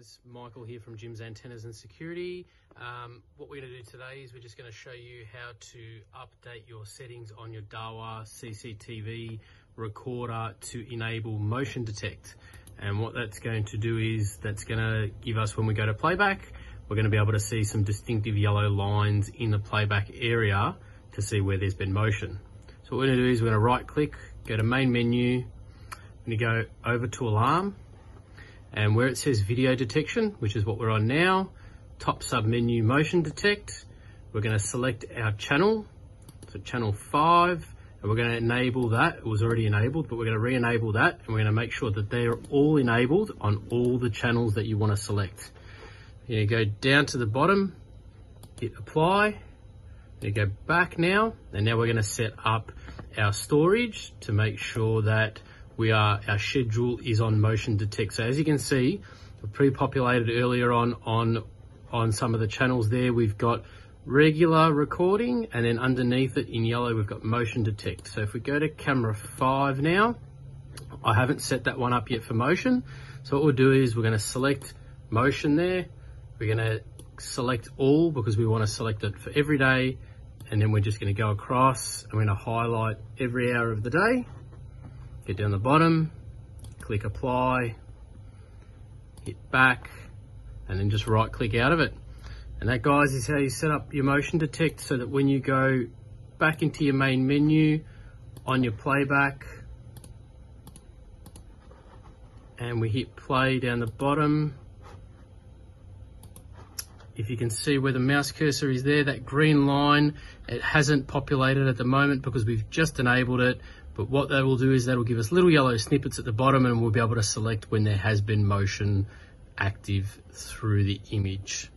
guys, Michael here from Jim's Antennas and Security. Um, what we're going to do today is we're just going to show you how to update your settings on your Dahua CCTV recorder to enable motion detect. And what that's going to do is that's going to give us, when we go to playback, we're going to be able to see some distinctive yellow lines in the playback area to see where there's been motion. So what we're going to do is we're going to right click, go to main menu, going to go over to alarm, and where it says video detection, which is what we're on now, top sub menu motion detect, we're going to select our channel, so channel 5, and we're going to enable that. It was already enabled, but we're going to re-enable that, and we're going to make sure that they're all enabled on all the channels that you want to select. You go down to the bottom, hit apply, you go back now, and now we're going to set up our storage to make sure that we are our schedule is on motion detect. So as you can see, pre-populated earlier on on on some of the channels there. We've got regular recording, and then underneath it in yellow we've got motion detect. So if we go to camera five now, I haven't set that one up yet for motion. So what we'll do is we're going to select motion there. We're going to select all because we want to select it for every day and then we're just going to go across and we're going to highlight every hour of the day get down the bottom, click apply, hit back, and then just right click out of it. And that guys is how you set up your motion detect so that when you go back into your main menu on your playback and we hit play down the bottom, if you can see where the mouse cursor is there, that green line, it hasn't populated at the moment because we've just enabled it. But what that will do is that will give us little yellow snippets at the bottom and we'll be able to select when there has been motion active through the image.